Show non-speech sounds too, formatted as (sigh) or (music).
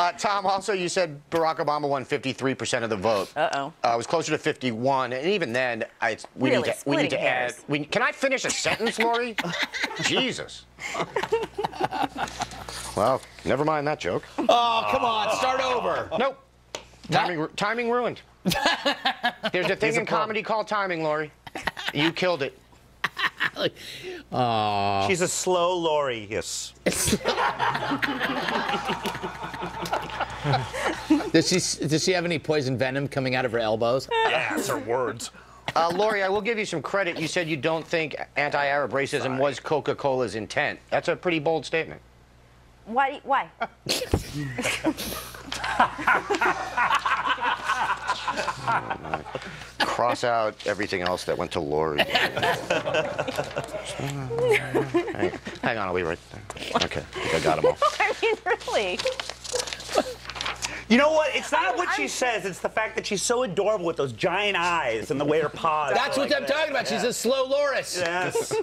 Uh, Tom, also, you said Barack Obama won 53% of the vote. Uh-oh. Uh, it was closer to 51, and even then, I, we Really, need to, we need to splitting add. We, can I finish a sentence, Lori? (laughs) Jesus. well, never mind that joke. Oh, come on, start over. Nope. Timing, timing ruined. (laughs) There's a thing in comedy called timing, Lori. You killed it. (laughs) She's a slow Lori. Yes. Does she does she have any poison venom coming out of her elbows? Yeah, it's her words. Uh, Lori, I will give you some credit. You said you don't think anti-Arab racism was Coca-Cola's intent. That's a pretty bold statement. Why? Why? Cross out everything else that went to Lori. hang, (laughs) hang on, I'll be right there. Okay, I think I got them all. (laughs) I mean, really? You know what? It's not what she I'm- says. It's the fact that she's so adorable with those giant eyes and the way her paws. That's what like I'm that. talking about. She's a slow Loris. Yes. (laughs) (laughs)